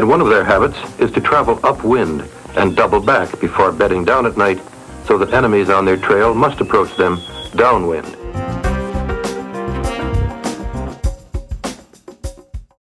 And one of their habits is to travel upwind and double back before bedding down at night so that enemies on their trail must approach them downwind.